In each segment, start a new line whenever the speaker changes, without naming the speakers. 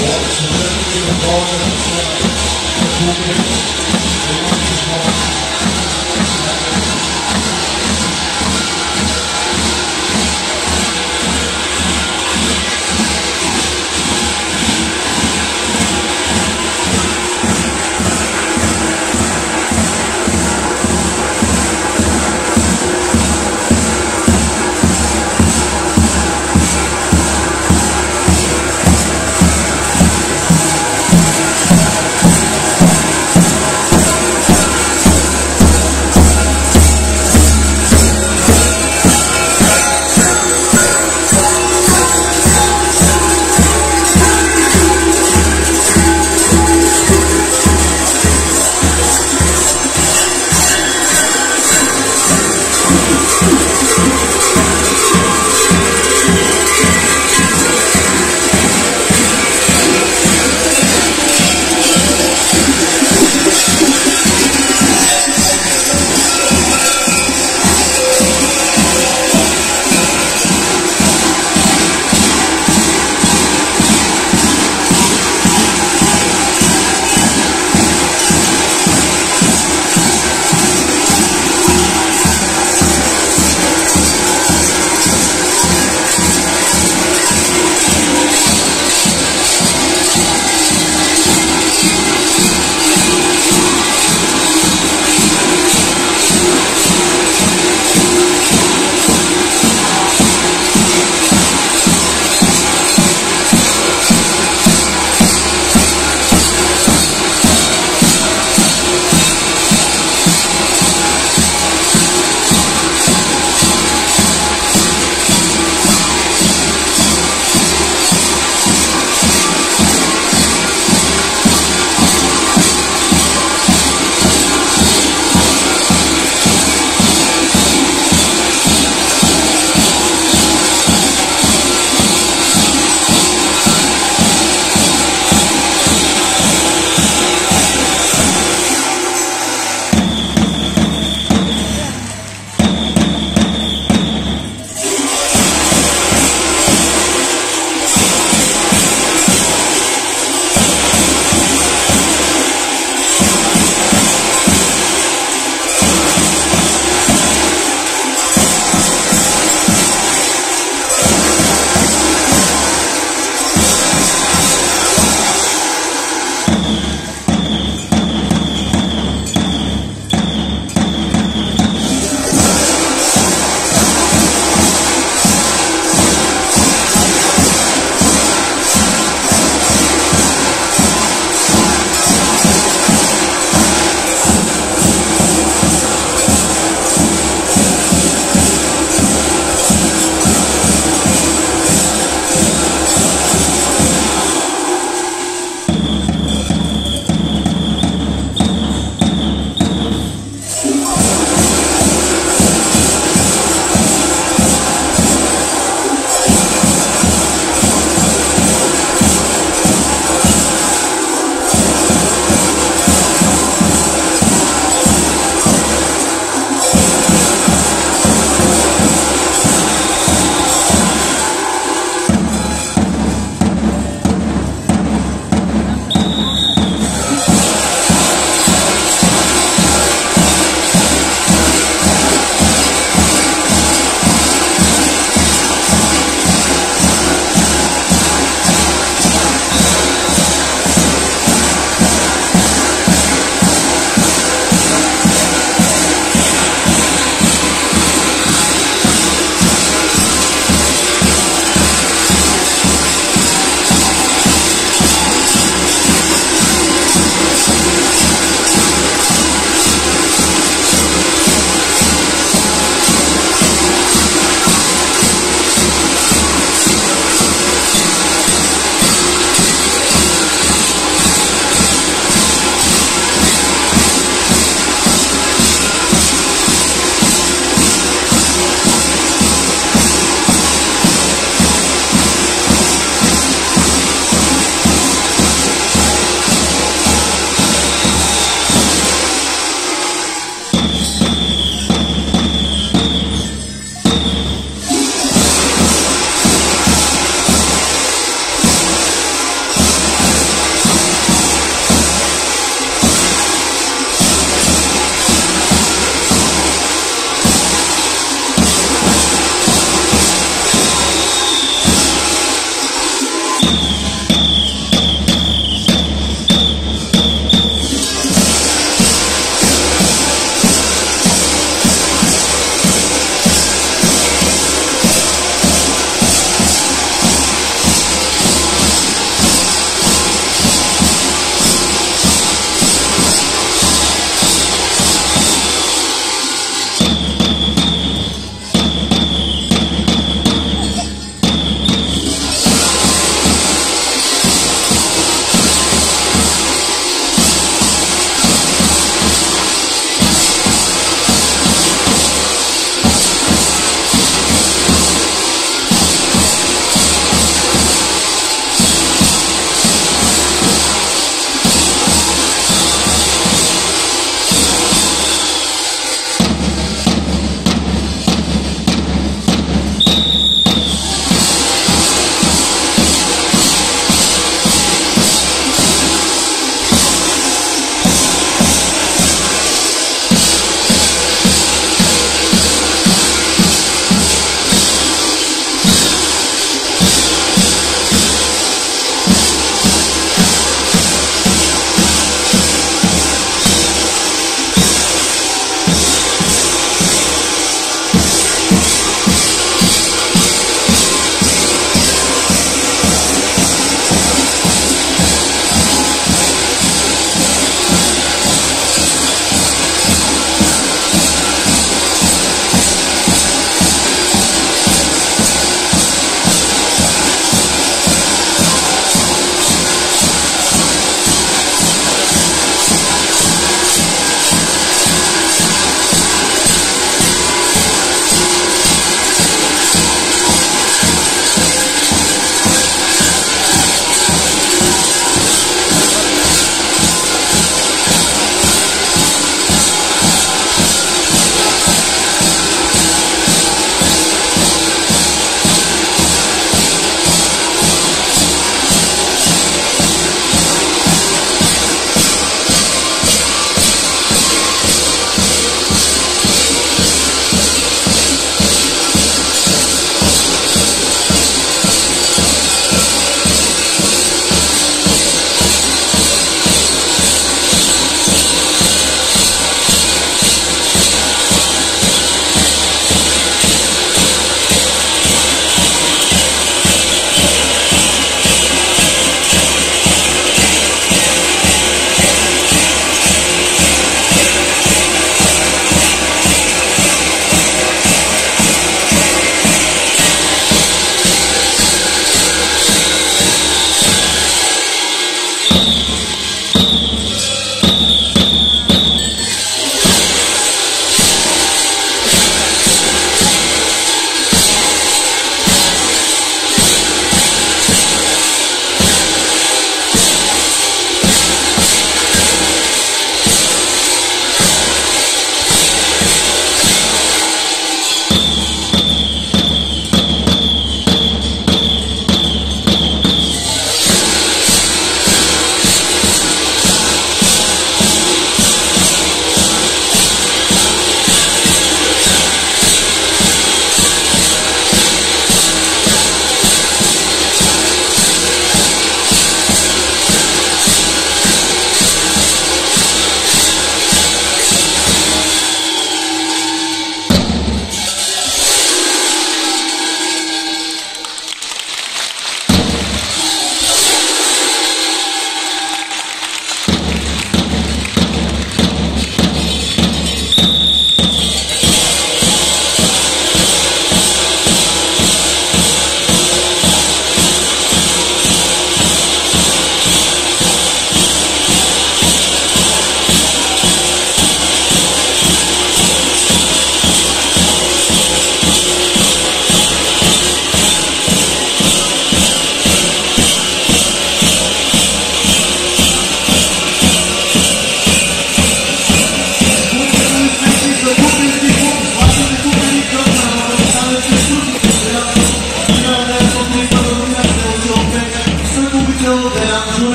Thank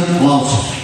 the.